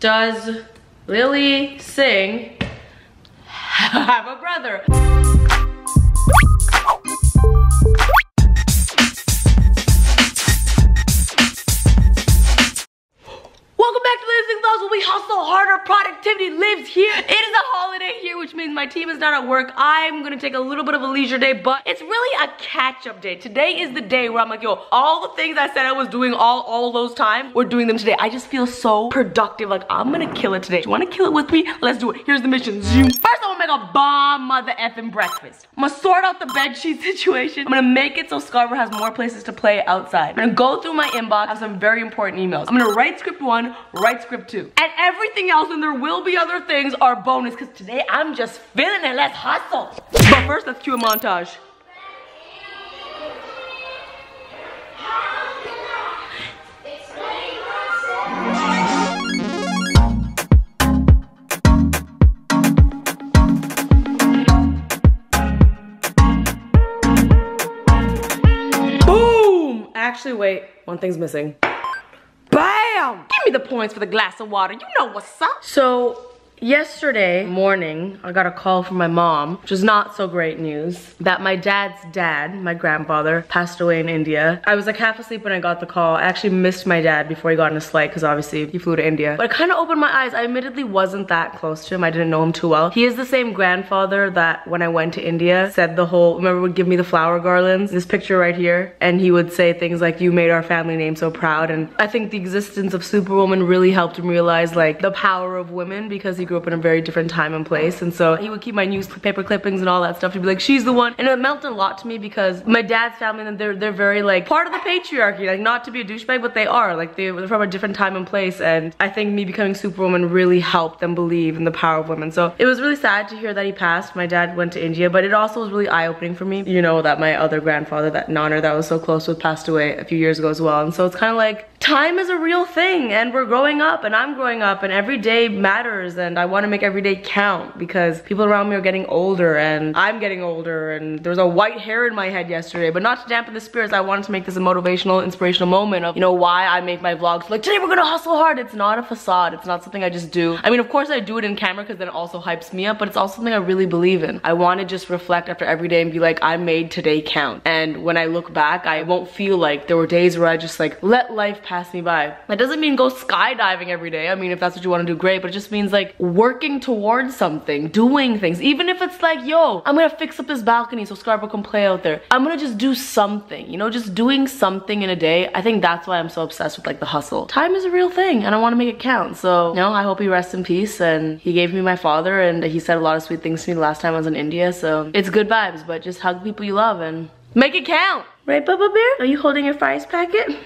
Does Lilly Singh have a brother? To Living we hustle harder, productivity lives here. It is a holiday here, which means my team is not at work. I'm gonna take a little bit of a leisure day, but it's really a catch-up day. Today is the day where I'm like, yo, all the things I said I was doing all, all those times, we're doing them today. I just feel so productive, like I'm gonna kill it today. Do you wanna kill it with me? Let's do it. Here's the mission. Zoom. First, I'm gonna make a bomb mother effing breakfast. I'm gonna sort out the bed sheet situation. I'm gonna make it so Scarbro has more places to play outside. I'm gonna go through my inbox, have some very important emails. I'm gonna write script one, write script two. And everything else, and there will be other things, are bonus, because today I'm just feeling it. Let's hustle. But first, let's cue a montage. Boom! Actually, wait, one thing's missing. Bam! Give me the points for the glass of water. You know what's up. So, yesterday morning, I got a call from my mom, which is not so great news, that my dad's dad, my grandfather, passed away in India. I was like half asleep when I got the call. I actually missed my dad before he got in a flight because obviously he flew to India. But it kind of opened my eyes. I admittedly wasn't that close to him. I didn't know him too well. He is the same grandfather that when I went to India said the whole, remember would give me the flower garlands, this picture right here, and he would say things like, you made our family name so proud. And I think the existence of Superwoman really helped him realize like the power of women because he grew up in a very different time and place. And so he would keep my newspaper clippings and all that stuff. He'd be like, she's the one. And it meant a lot to me because my dad's family, they're, they're very like part of the patriarchy. Like not to be a douchebag, but they are. Like they, they're from a different time and place. And I think me becoming Superwoman really helped them believe in the power of women. So it was really sad to hear that he passed. My dad went to India, but it also was really eye-opening for me. You know that my other grandfather, that Nonner that I was so close with, passed away a few years ago as well. And so it's kind of like time is a real thing and we're growing up and I'm growing up and every day matters and I want to make every day count because people around me are getting older and I'm getting older and there was a white hair in my head yesterday but not to dampen the spirits I wanted to make this a motivational inspirational moment of you know why I make my vlogs like today we're gonna hustle hard it's not a facade it's not something I just do I mean of course I do it in camera because then it also hypes me up but it's also something I really believe in I want to just reflect after every day and be like I made today count and when I look back I won't feel like there were days where I just like let life pass me by. That doesn't mean go skydiving every day. I mean, if that's what you want to do, great. But it just means like working towards something, doing things. Even if it's like, yo, I'm gonna fix up this balcony so Scarbro can play out there. I'm gonna just do something, you know, just doing something in a day. I think that's why I'm so obsessed with like the hustle. Time is a real thing and I want to make it count. So, you know, I hope he rests in peace and he gave me my father and he said a lot of sweet things to me the last time I was in India. So it's good vibes, but just hug people you love and make it count. Right, Bubba Bear? Are you holding your fries packet?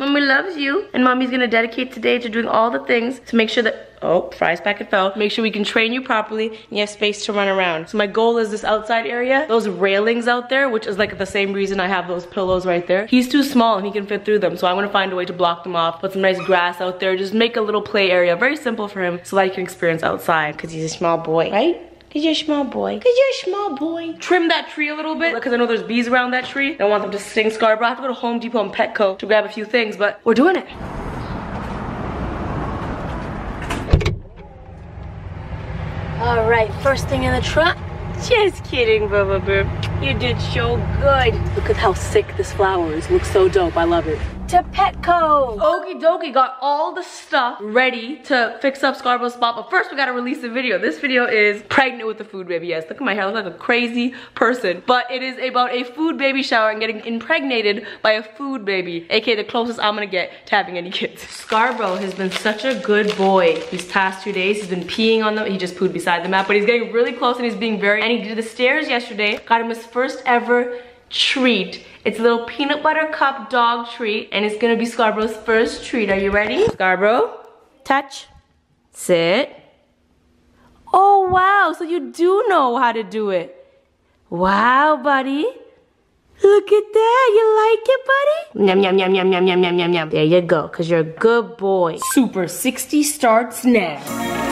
Mommy loves you. And mommy's gonna dedicate today to doing all the things to make sure that, oh, fries packet fell. Make sure we can train you properly and you have space to run around. So my goal is this outside area, those railings out there, which is like the same reason I have those pillows right there. He's too small and he can fit through them. So I wanna find a way to block them off, put some nice grass out there, just make a little play area, very simple for him so that he can experience outside because he's a small boy, right? Cause you're a small boy. Cause you're a small boy. Trim that tree a little bit because I know there's bees around that tree. I don't want them to sting Scarbro. I have to go to Home Depot and Petco to grab a few things, but we're doing it. All right, first thing in the truck. Just kidding, Bubba. You did so good. Look at how sick this flower is. Looks so dope. I love it. To Petco. Okie dokie, got all the stuff ready to fix up Scarbro's spot. But first, we gotta release a video. This video is pregnant with the food baby. Yes, look at my hair. I look like a crazy person. But it is about a food baby shower and getting impregnated by a food baby, aka the closest I'm gonna get to having any kids. Scarbro has been such a good boy these past two days. He's been peeing on them. He just pooed beside the mat, but he's getting really close and he's being very, and he did the stairs yesterday. Got him his first ever treat. It's a little peanut butter cup dog treat and it's gonna be Scarbro's first treat. Are you ready? Scarbro, touch, sit. Oh wow, so you do know how to do it. Wow, buddy. Look at that, you like it, buddy? Yum, yum, yum, yum, yum, yum, yum, yum, yum. There you go, cause you're a good boy. Super 60 starts now.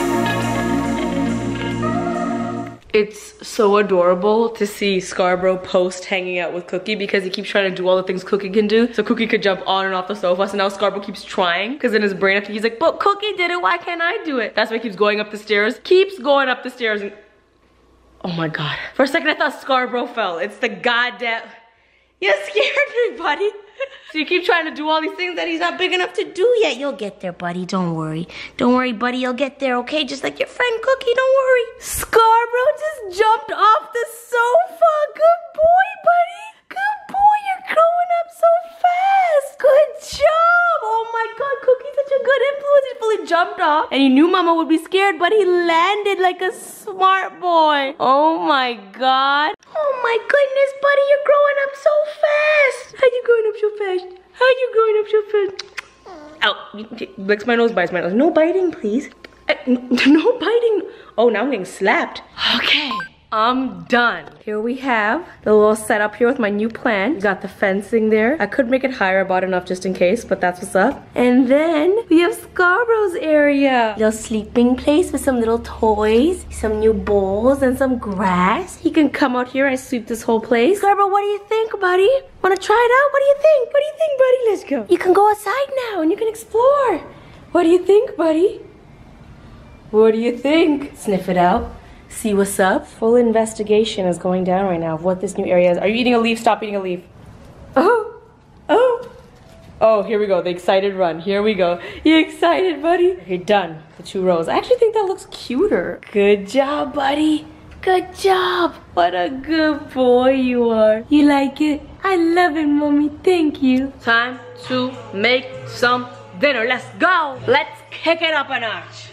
It's so adorable to see Scarbro post hanging out with Cookie because he keeps trying to do all the things Cookie can do. So Cookie could jump on and off the sofa. So now Scarbro keeps trying because in his brain, I think he's like, but Cookie did it, why can't I do it? That's why he keeps going up the stairs, keeps going up the stairs and, oh my God. For a second, I thought Scarbro fell. It's the goddamn, you scared me, buddy. So you keep trying to do all these things that he's not big enough to do yet. You'll get there, buddy. Don't worry. Don't worry, buddy. You'll get there, okay? Just like your friend Cookie. Don't worry. Scarbro just jumped off the sofa. Good boy, buddy. Good boy. You're growing up so fast. Good job. Oh my God. Cookie's such a good influence. He fully jumped off. And he knew Mama would be scared, but he landed like a smart boy. Oh my God. Oh my goodness, buddy. You're growing growing up so fast? How you growing up so fast? Ow, licks my nose, bites my nose. No biting, please. Uh, no biting. Oh, now I'm getting slapped. Okay. I'm done. Here we have the little setup here with my new plant. We got the fencing there. I could make it higher, bought enough just in case, but that's what's up. And then we have Scarbro's area. Little sleeping place with some little toys, some new bowls and some grass. He can come out here and sweep this whole place. Scarbro, what do you think, buddy? Wanna try it out? What do you think? What do you think, buddy? Let's go. You can go outside now and you can explore. What do you think, buddy? What do you think? Sniff it out see what's up. Full investigation is going down right now of what this new area is. Are you eating a leaf? Stop eating a leaf. Oh, oh. Oh, here we go, the excited run. Here we go. You excited, buddy? You're done, the two rows. I actually think that looks cuter. Good job, buddy. Good job. What a good boy you are. You like it? I love it, mommy. Thank you. Time to make some dinner. Let's go. Let's kick it up a notch.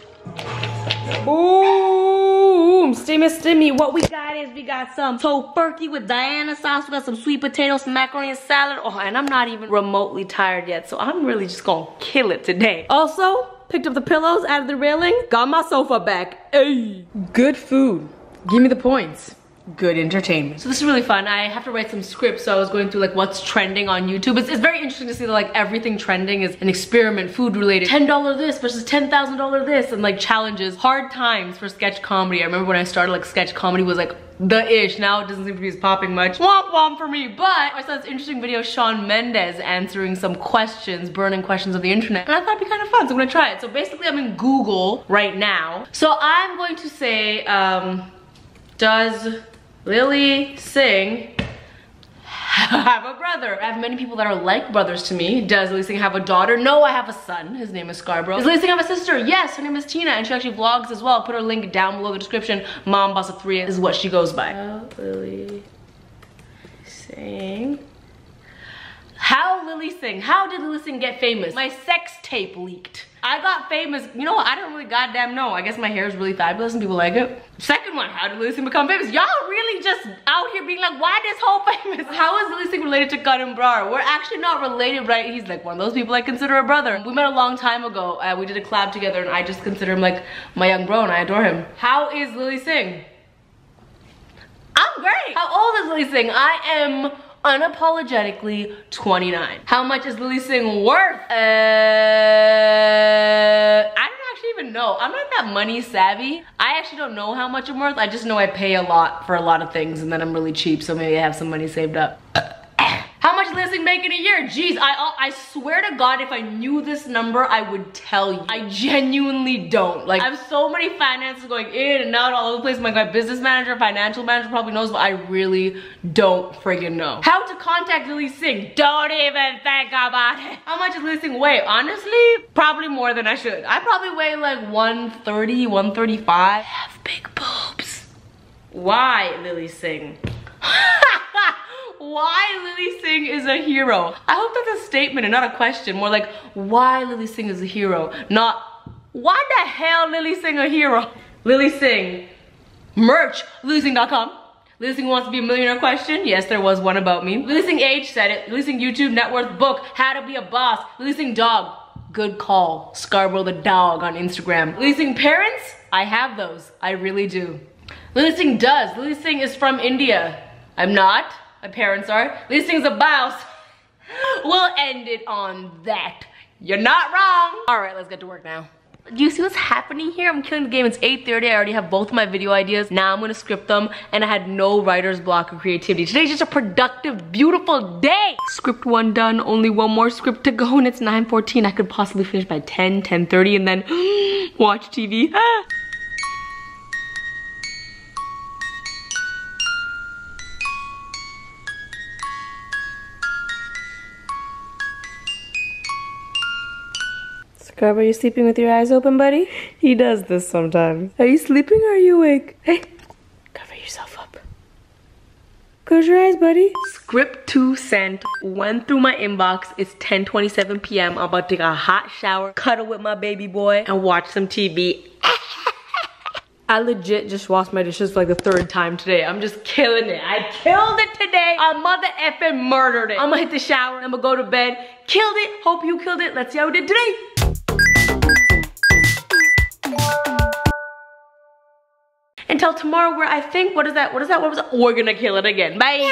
Boom! Steamy, steamy. What we got is we got some Tofurky with Diana sauce. We got some sweet potatoes, some macaroni and salad. Oh, and I'm not even remotely tired yet, so I'm really just gonna kill it today. Also, picked up the pillows out of the railing, got my sofa back. Hey! Good food. Give me the points good entertainment. So this is really fun. I have to write some scripts, so I was going through like what's trending on YouTube. It's, it's very interesting to see that like everything trending is an experiment, food related. $10 this versus $10,000 this and like challenges. Hard times for sketch comedy. I remember when I started like sketch comedy was like the ish. Now it doesn't seem to be as popping much. Womp womp for me. But I saw this interesting video, Shawn Mendes answering some questions, burning questions of the internet. And I thought it'd be kind of fun, so I'm gonna try it. So basically I'm in Google right now. So I'm going to say, um, does Lilly Singh have a brother. I have many people that are like brothers to me. Does Lilly Singh have a daughter? No, I have a son. His name is Scarbro. Does Lilly Singh have a sister? Yes, her name is Tina, and she actually vlogs as well. Put her link down below the description. Mom Boss of Three is what she goes by. Oh, How Lilly Singh. How Lilly Singh? How did Lilly Singh get famous? My sex tape leaked. I got famous. You know what? I don't really goddamn know. I guess my hair is really fabulous and people like it. Second one, how did Lilly Singh become famous? Y'all really just out here being like, why this whole famous? How is Lilly Singh related to Karan Brar? We're actually not related, right? He's like one of those people I consider a brother. We met a long time ago. Uh, we did a collab together and I just consider him like my young bro and I adore him. How is Lilly Singh? I'm great. How old is Lilly Singh? I am unapologetically 29. How much is Lilly Singh worth? Uh, I don't actually even know. I'm not that money savvy. I actually don't know how much I'm worth. I just know I pay a lot for a lot of things and then I'm really cheap so maybe I have some money saved up. Lilly make in a year? Jeez, I, I swear to God, if I knew this number, I would tell you. I genuinely don't. Like, I have so many finances going in and out all over the place. My, business manager, financial manager probably knows, but I really don't friggin' know. How to contact Lilly Singh? Don't even think about it. How much is Lilly Singh weigh? Honestly, probably more than I should. I probably weigh like 130, 135. I have big boobs. Why Lilly Singh? a hero. I hope that's a statement and not a question. More like, why Lilly Singh is a hero. Not, why the hell Lilly Singh a hero? Lilly Singh, merch, lillysingh.com. Lilly Singh wants to be a millionaire question? Yes, there was one about me. Lilly Singh age said it. Lilly Singh YouTube net worth book, how to be a boss. Lilly Singh dog, good call. Scarbro the dog on Instagram. Lilly Singh parents, I have those. I really do. Lilly Singh does. Lilly Singh is from India. I'm not. My parents are. These things about. We'll end it on that. You're not wrong. All right, let's get to work now. Do you see what's happening here? I'm killing the game. It's 8.30. I already have both of my video ideas. Now I'm gonna script them and I had no writer's block or creativity. Today's just a productive, beautiful day. Script one done, only one more script to go and it's 9.14. I could possibly finish by 10, 10.30 and then watch TV. Ah! Are you sleeping with your eyes open, buddy? He does this sometimes. Are you sleeping or are you awake? Hey, cover yourself up. Close your eyes, buddy. Script 2 sent. Went through my inbox. It's 10.27 p.m. I'm about to take a hot shower, cuddle with my baby boy, and watch some TV. I legit just washed my dishes for like the third time today. I'm just killing it. I killed it today. I mother effing murdered it. I'm gonna hit the shower. I'm gonna go to bed. Killed it. Hope you killed it. Let's see how we did today. Until tomorrow where I think, what is that? What is that? What was it? We're gonna kill it again. Bye.